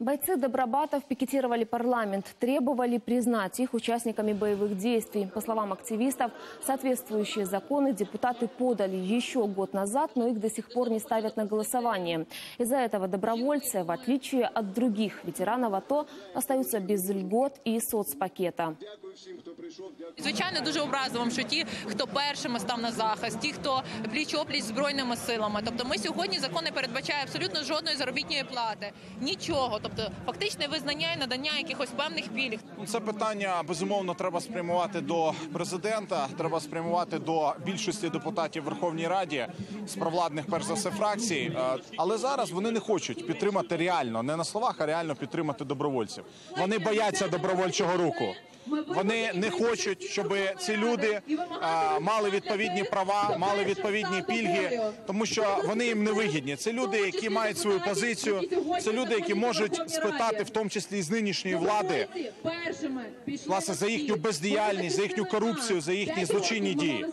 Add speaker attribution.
Speaker 1: Бойцы Добробатов пикетировали парламент, требовали признать их участниками боевых действий. По словам активистов, соответствующие законы депутаты подали еще год назад, но их до сих пор не ставят на голосование. Из-за этого добровольцы, в отличие от других ветеранов АТО, остаются без льгот и соцпакета.
Speaker 2: Звичайно, дуже образливим, що ті, хто першими став на захист, ті, хто пліч опліч з збройними силами. Тобто, ми сьогодні закон не передбачає абсолютно жодної заробітної плати, нічого. Тобто, фактичне визнання і надання якихось певних пільг.
Speaker 3: Ну, Це питання безумовно треба спрямувати до президента. Треба спрямувати до більшості депутатів Верховній Раді з провладних, перш за все, фракцій. Е, Але зараз вони не хочуть підтримати реально, не на словах, а реально підтримати добровольців. Вони бояться добровольчого руху. Вони не хочуть, щоб ці люди мали відповідні права, мали відповідні пільги, тому що вони їм не вигідні. Це люди, які мають свою позицію. Це люди, які можуть спитати, в тому числі і з нинішньої влади, власне за їхню бездіяльність, за їхню корупцію, за їхні злочинні дії.